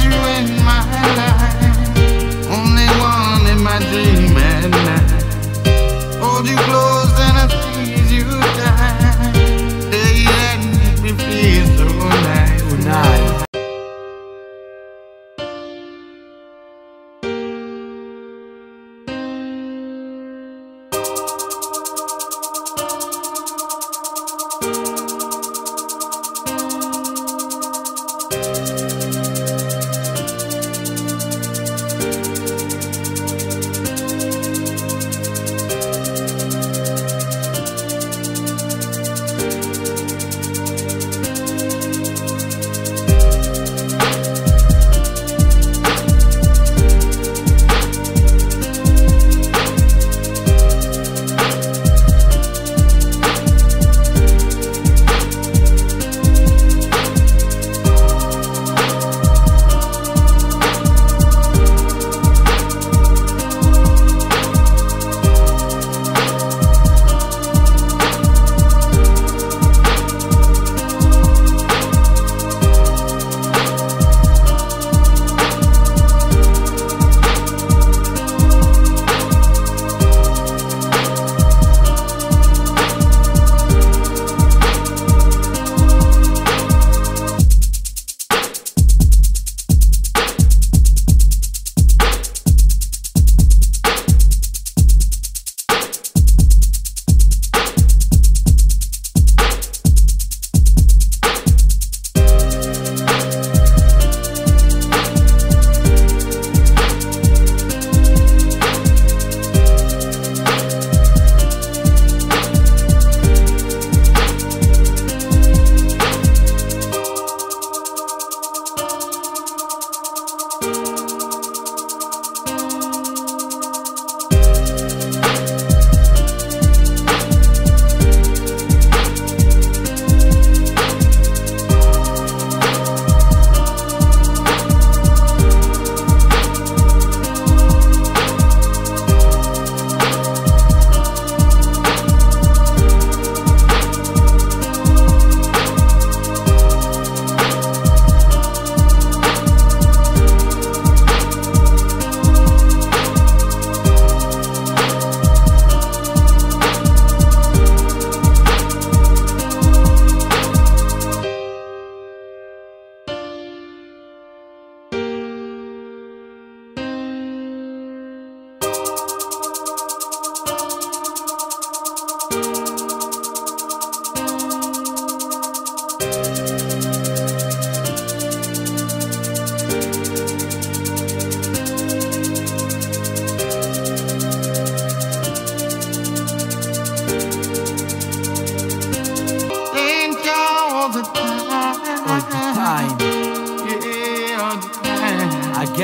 you in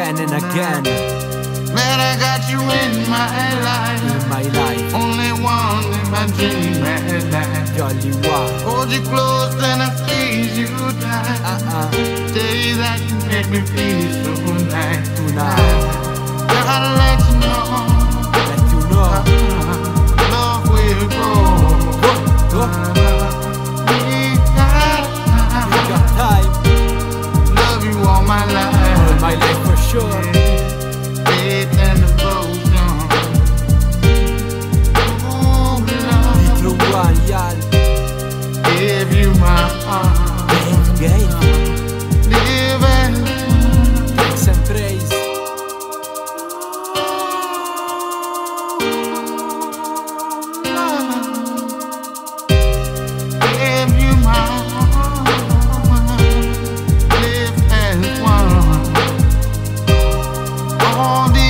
Again and again Man, I got you in my life. in my life. Only one in my dream at night. The only one. Hold you close and I squeeze you tight. Uh-uh. Say that you make me feel so nice. Tonight. Gotta let you know. Heart. Game, game. Live and Thanks and praise. Give you my heart. Live as one. All the